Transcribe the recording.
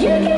You